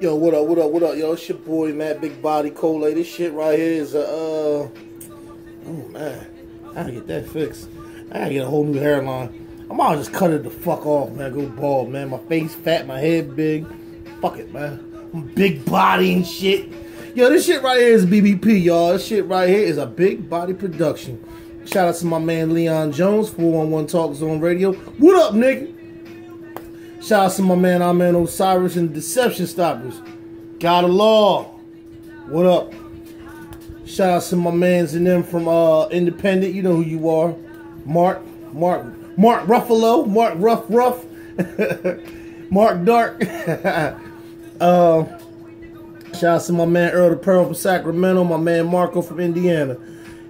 Yo, what up, what up, what up, yo? It's your boy, Matt Big Body Cole. This shit right here is a, uh, oh man, I gotta get that fixed. I gotta get a whole new hairline. I might just cut it the fuck off, man. Go bald, man. My face fat, my head big. Fuck it, man. I'm big body and shit. Yo, this shit right here is BBP, y'all. This shit right here is a big body production. Shout out to my man Leon Jones, 411 Talk Zone Radio. What up, nigga? Shout out to my man, our man Osiris and Deception Stoppers. Got a law. What up? Shout out to my mans and them from uh, Independent. You know who you are. Mark, Mark, Mark Ruffalo, Mark Ruff Ruff, Mark Dark. uh, shout out to my man Earl the Pearl from Sacramento, my man Marco from Indiana.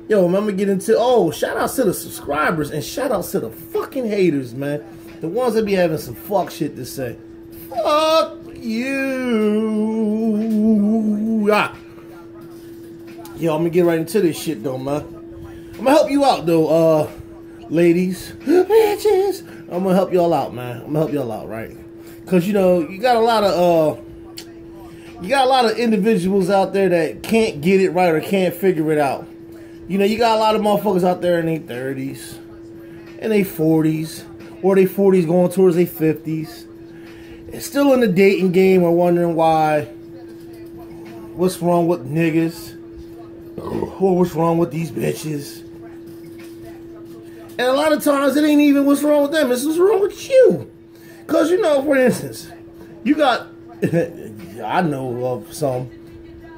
Yo, I'm gonna get into oh, shout out to the subscribers and shout out to the fucking haters, man. The ones that be having some fuck shit to say. Fuck you. Ah. Yo, I'm gonna get right into this shit though, man. I'm gonna help you out though, uh, ladies, bitches. I'm gonna help y'all out, man. I'm gonna help y'all out, right? Cause you know you got a lot of uh, you got a lot of individuals out there that can't get it right or can't figure it out. You know, you got a lot of motherfuckers out there in their 30s, in their 40s, or their 40s going towards their 50s. Still in the dating game or wondering why. What's wrong with niggas? Oh. Or what's wrong with these bitches? And a lot of times it ain't even what's wrong with them, it's what's wrong with you. Because, you know, for instance, you got, I know of some,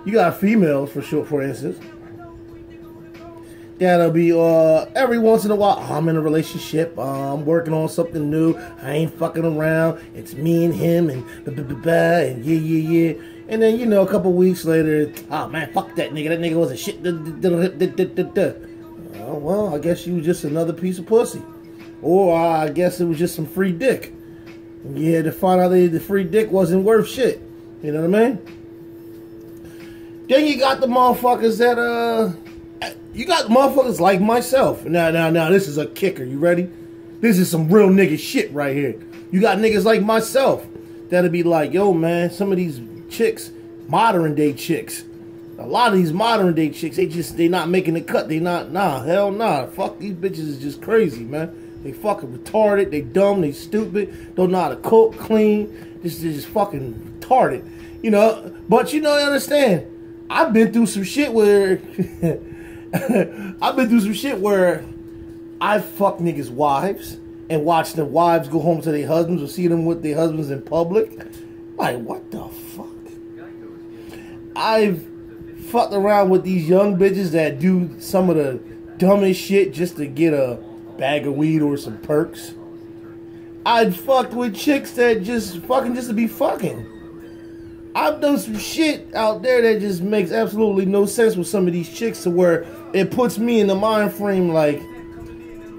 you got females for sure, for instance, that'll be uh every once in a while i'm in a relationship uh, i'm working on something new i ain't fucking around it's me and him and blah, blah, blah, blah, and yeah yeah yeah. And then you know a couple weeks later oh man fuck that nigga that nigga was a shit oh, well i guess you was just another piece of pussy. Or uh, i guess it was just some free dick. Yeah to find out that the free dick wasn't worth shit. You know what i mean? Then you got the motherfuckers that uh you got motherfuckers like myself. Now, now, now, this is a kicker. You ready? This is some real nigga shit right here. You got niggas like myself that'll be like, yo, man, some of these chicks, modern day chicks, a lot of these modern day chicks, they just, they not making the cut. They not, nah, hell nah. Fuck, these bitches is just crazy, man. They fucking retarded. They dumb. They stupid. Don't know how to cook, clean. This is just fucking retarded. You know, but you know, I understand. I've been through some shit where I've been through some shit where I fuck niggas' wives and watch the wives go home to their husbands or see them with their husbands in public. Like, what the fuck? I've fucked around with these young bitches that do some of the dumbest shit just to get a bag of weed or some perks. I'd fucked with chicks that just fucking just to be fucking. I've done some shit out there that just makes absolutely no sense with some of these chicks to where it puts me in the mind frame like,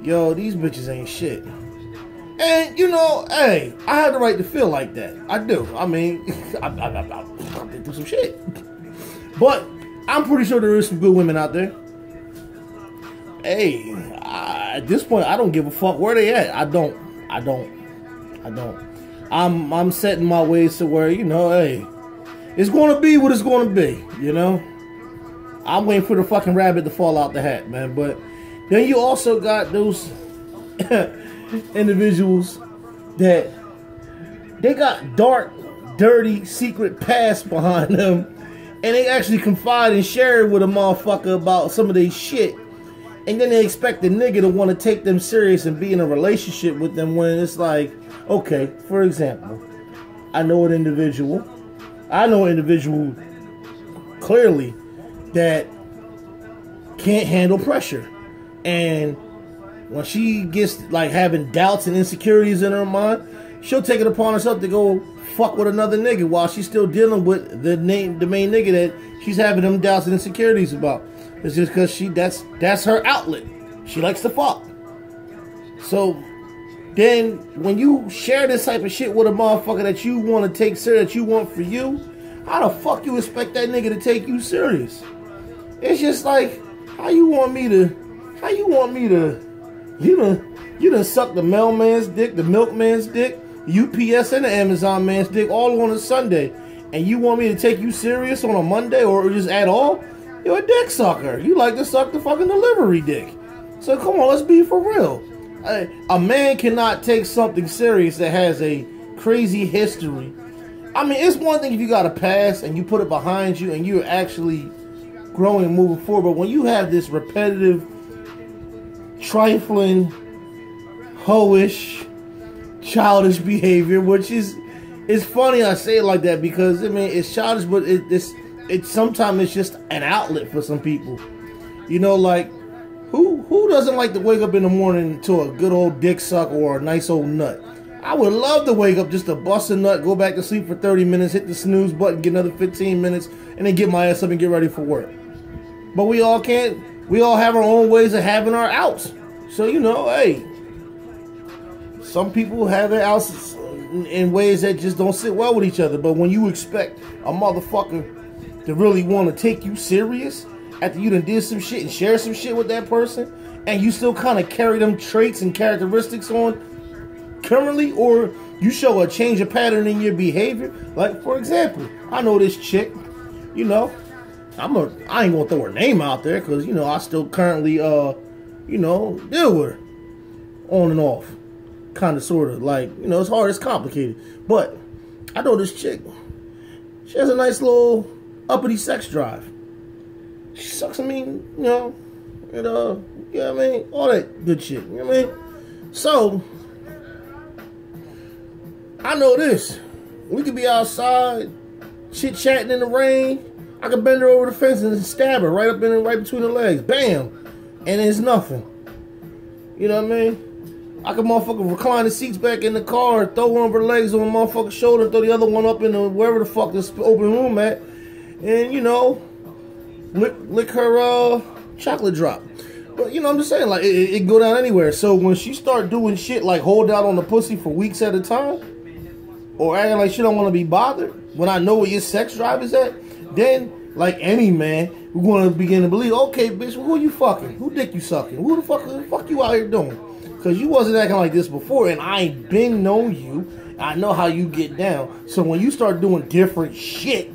yo, these bitches ain't shit. And you know, hey, I have the right to feel like that. I do. I mean, I, I, I've been through some shit. But I'm pretty sure there is some good women out there. Hey, I, at this point, I don't give a fuck where they at. I don't. I don't. I don't. I'm I'm setting my ways to where you know, hey, it's going to be what it's going to be, you know? I'm waiting for the fucking rabbit to fall out the hat, man. But then you also got those individuals that they got dark, dirty, secret past behind them. And they actually confide and share it with a motherfucker about some of their shit. And then they expect the nigga to want to take them serious and be in a relationship with them when it's like, okay, for example, I know an individual I know an individual clearly that can't handle pressure. And when she gets like having doubts and insecurities in her mind, she'll take it upon herself to go fuck with another nigga while she's still dealing with the name the main nigga that she's having them doubts and insecurities about. It's just cause she that's that's her outlet. She likes to fuck. So then when you share this type of shit with a motherfucker that you want to take serious, that you want for you, how the fuck you expect that nigga to take you serious? It's just like, how you want me to, how you want me to, you done, you done suck the mailman's dick, the milkman's dick, UPS and the Amazon man's dick all on a Sunday. and you want me to take you serious on a Monday or just at all, you're a dick sucker. You like to suck the fucking delivery dick. So come on, let's be for real. A, a man cannot take something serious that has a crazy history. I mean, it's one thing if you got a past and you put it behind you and you're actually growing and moving forward, but when you have this repetitive, trifling, hoish, childish behavior, which is it's funny I say it like that because I mean it's childish, but it, it's it's sometimes it's just an outlet for some people. You know, like who who doesn't like to wake up in the morning to a good old dick suck or a nice old nut? I would love to wake up just to bust a nut, go back to sleep for 30 minutes, hit the snooze button, get another 15 minutes, and then get my ass up and get ready for work. But we all can't. We all have our own ways of having our outs. So you know, hey, some people have their outs in ways that just don't sit well with each other. But when you expect a motherfucker to really want to take you serious after you done did some shit and share some shit with that person, and you still kind of carry them traits and characteristics on currently, or you show a change of pattern in your behavior. Like for example, I know this chick, you know, I'm a I ain't gonna throw her name out there because you know I still currently uh you know deal with her on and off, kind of sort of like you know it's hard, it's complicated, but I know this chick. She has a nice little uppity sex drive. She sucks. I mean, you know, and uh, yeah, I mean, all that good shit. You know what I mean? So I know this. We could be outside, chit chatting in the rain I could bend her over the fence and stab her right up in right between the legs. Bam! And it's nothing. You know what I mean? I could motherfucker recline the seats back in the car, throw one of her legs on my motherfucker's shoulder, throw the other one up in the wherever the fuck this open room at, and you know, lick lick her uh chocolate drop. But you know, I'm just saying, like it, it go down anywhere. So when she start doing shit like hold out on the pussy for weeks at a time, or acting like she don't want to be bothered, when I know where your sex drive is at, then, like any man, we're gonna begin to believe, okay, bitch, who you fucking? Who dick you sucking? Who the fuck, who the fuck you out here doing? Cause you wasn't acting like this before, and I ain't been known you. I know how you get down. So when you start doing different shit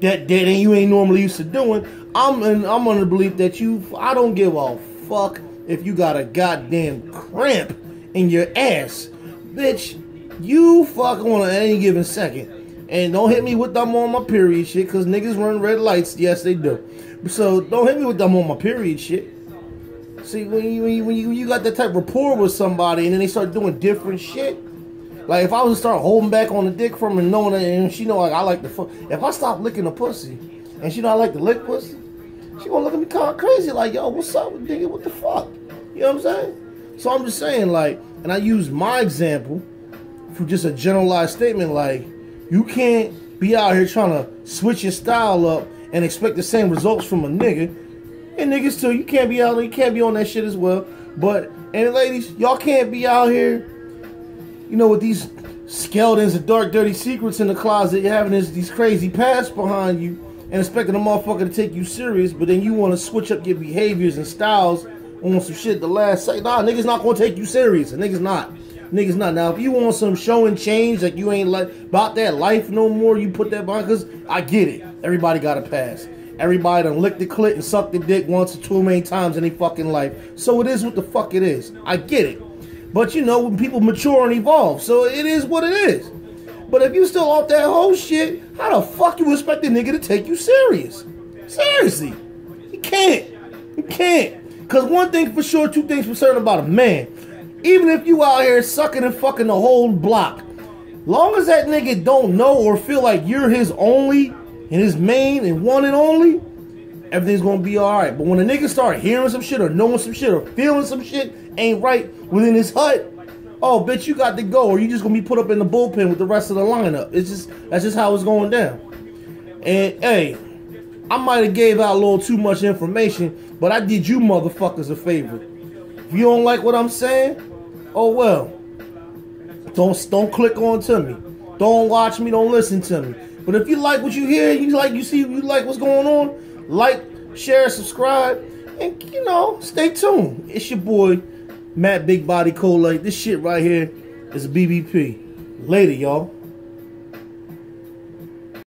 that that you ain't normally used to doing, I'm and I'm under the belief that you. I don't give a fuck if you got a goddamn cramp in your ass, bitch. You fuck on any given second. And don't hit me with them on my period shit, cause niggas run red lights. Yes, they do. So don't hit me with them on my period shit. See, when you, when you, when you, you got that type of rapport with somebody, and then they start doing different shit. Like if I was to start holding back on the dick from her, knowing that, and she know like I like the fuck. If I stop licking the pussy, and she know I like to lick pussy, she gonna look at me kind of crazy, like yo, what's up, nigga? What the fuck? You know what I'm saying? So I'm just saying, like, and I use my example for just a generalized statement, like you can't be out here trying to switch your style up and expect the same results from a nigga. And niggas too, you can't be out you can't be on that shit as well. But and ladies, y'all can't be out here, you know, with these skeletons and dark, dirty secrets in the closet, you're having this, these crazy past behind you and expecting a motherfucker to take you serious, but then you want to switch up your behaviors and styles on some shit the last say, nah, niggas not gonna take you serious. And niggas not niggas not. Now, if you want some show and change, like you ain't like about that life no more, you put that behind, because I get it. Everybody got a pass. Everybody done licked the clit and sucked the dick once or two many times in their fucking life. So it is what the fuck it is. I get it. But you know, when people mature and evolve, so it is what it is. But if you still off that whole shit, how the fuck you expect a nigga to take you serious? Seriously. You can't. You can't. Because one thing for sure, two things for certain about a man. Even if you out here sucking and fucking the whole block, long as that nigga don't know or feel like you're his only and his main and one and only, everything's gonna be alright. But when a nigga start hearing some shit or knowing some shit or feeling some shit ain't right within his hut, oh bitch, you got to go, or you just gonna be put up in the bullpen with the rest of the lineup. It's just that's just how it's going down. And hey, I might have gave out a little too much information, but I did you motherfuckers a favor. If you don't like what I'm saying, oh well. Don't don't click on to me. Don't watch me. Don't listen to me. But if you like what you hear, you like you see, you like what's going on, like, share, subscribe, and you know, stay tuned. It's your boy Matt Big Body Cole. This shit right here is a BBP. Later, y'all.